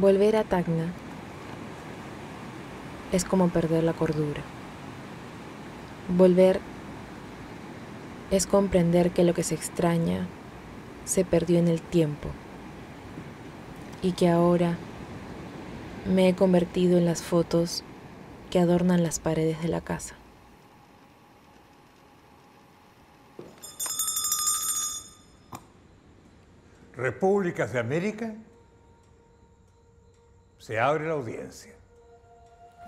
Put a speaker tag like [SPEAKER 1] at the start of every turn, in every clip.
[SPEAKER 1] Volver a Tacna es como perder la cordura. Volver es comprender que lo que se extraña se perdió en el tiempo y que ahora me he convertido en las fotos que adornan las paredes de la casa.
[SPEAKER 2] Repúblicas de América, se abre la audiencia.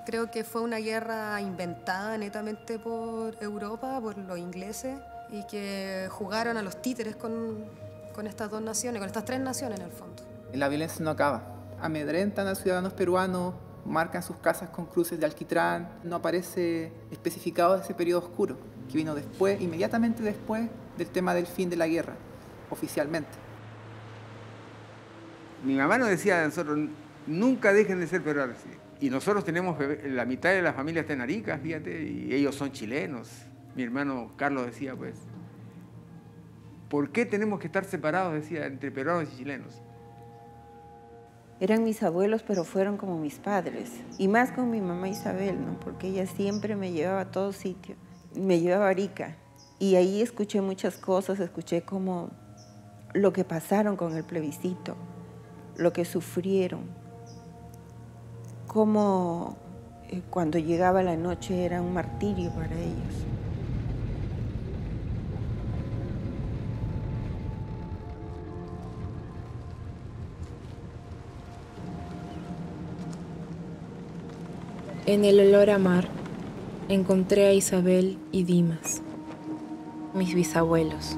[SPEAKER 3] Creo que fue una guerra inventada netamente por Europa, por los ingleses, y que jugaron a los títeres con, con estas dos naciones, con estas tres naciones en el fondo.
[SPEAKER 4] La violencia no acaba. Amedrentan a ciudadanos peruanos, marcan sus casas con cruces de alquitrán. No aparece especificado ese periodo oscuro que vino después, inmediatamente después del tema del fin de la guerra, oficialmente.
[SPEAKER 5] Mi mamá nos decía a nosotros, nunca dejen de ser peruanos. Y nosotros tenemos, la mitad de la familia está en fíjate, y ellos son chilenos. Mi hermano Carlos decía, pues, ¿por qué tenemos que estar separados, decía, entre peruanos y chilenos?
[SPEAKER 6] Eran mis abuelos, pero fueron como mis padres. Y más con mi mamá Isabel, ¿no? Porque ella siempre me llevaba a todo sitio. Me llevaba a Arica. Y ahí escuché muchas cosas, escuché como lo que pasaron con el plebiscito lo que sufrieron, cómo eh, cuando llegaba la noche era un martirio para ellos.
[SPEAKER 1] En el olor a mar encontré a Isabel y Dimas, mis bisabuelos.